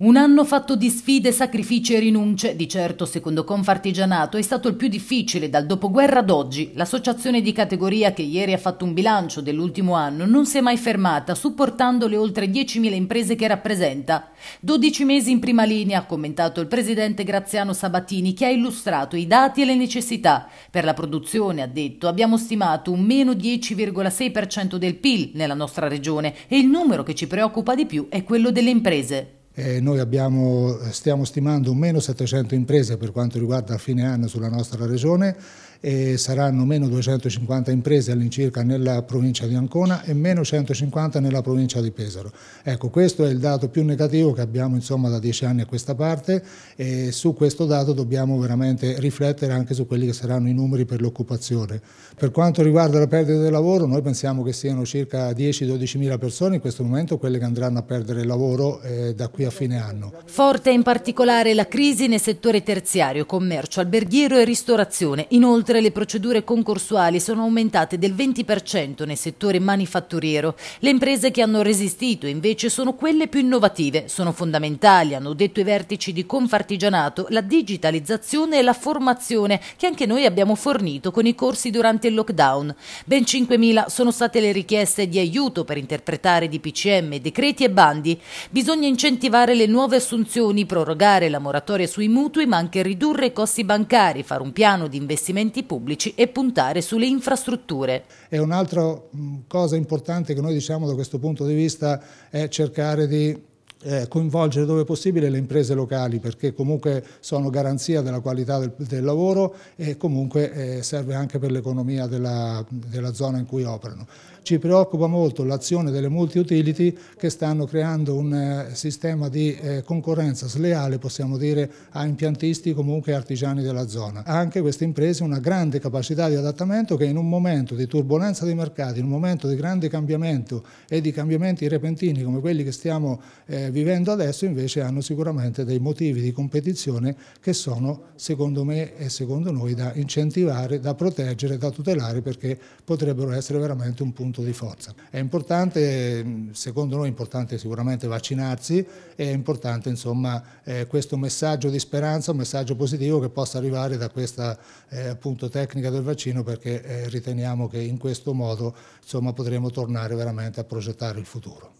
Un anno fatto di sfide, sacrifici e rinunce, di certo secondo Confartigianato è stato il più difficile dal dopoguerra ad oggi. L'associazione di categoria che ieri ha fatto un bilancio dell'ultimo anno non si è mai fermata, supportando le oltre 10.000 imprese che rappresenta. 12 mesi in prima linea, ha commentato il presidente Graziano Sabatini, che ha illustrato i dati e le necessità. Per la produzione, ha detto, abbiamo stimato un meno 10,6% del PIL nella nostra regione e il numero che ci preoccupa di più è quello delle imprese. Eh, noi abbiamo, stiamo stimando un meno 700 imprese per quanto riguarda fine anno sulla nostra regione e saranno meno 250 imprese all'incirca nella provincia di Ancona e meno 150 nella provincia di Pesaro. Ecco, questo è il dato più negativo che abbiamo insomma, da dieci anni a questa parte e su questo dato dobbiamo veramente riflettere anche su quelli che saranno i numeri per l'occupazione. Per quanto riguarda la perdita del lavoro, noi pensiamo che siano circa 10-12 mila persone in questo momento quelle che andranno a perdere il lavoro eh, da qui a fine anno. Forte in particolare la crisi nel settore terziario, commercio, alberghiero e ristorazione. Inoltre Inoltre le procedure concorsuali sono aumentate del 20% nel settore manifatturiero. Le imprese che hanno resistito invece sono quelle più innovative. Sono fondamentali, hanno detto i vertici di Confartigianato, la digitalizzazione e la formazione che anche noi abbiamo fornito con i corsi durante il lockdown. Ben 5.000 sono state le richieste di aiuto per interpretare DPCM, decreti e bandi. Bisogna incentivare le nuove assunzioni, prorogare la moratoria sui mutui ma anche ridurre i costi bancari, fare un piano di investimenti investimenti pubblici e puntare sulle infrastrutture. E un'altra cosa importante che noi diciamo da questo punto di vista è cercare di eh, coinvolgere dove possibile le imprese locali perché comunque sono garanzia della qualità del, del lavoro e comunque eh, serve anche per l'economia della, della zona in cui operano. Ci preoccupa molto l'azione delle multi-utility che stanno creando un eh, sistema di eh, concorrenza sleale, possiamo dire, a impiantisti comunque artigiani della zona. Anche queste imprese una grande capacità di adattamento che in un momento di turbolenza dei mercati, in un momento di grande cambiamento e di cambiamenti repentini come quelli che stiamo eh, vivendo adesso, invece hanno sicuramente dei motivi di competizione che sono, secondo me e secondo noi, da incentivare, da proteggere, da tutelare perché potrebbero essere veramente un punto di forza. È importante, secondo noi è importante sicuramente vaccinarsi, è importante insomma eh, questo messaggio di speranza, un messaggio positivo che possa arrivare da questa eh, appunto tecnica del vaccino perché eh, riteniamo che in questo modo insomma potremo tornare veramente a progettare il futuro.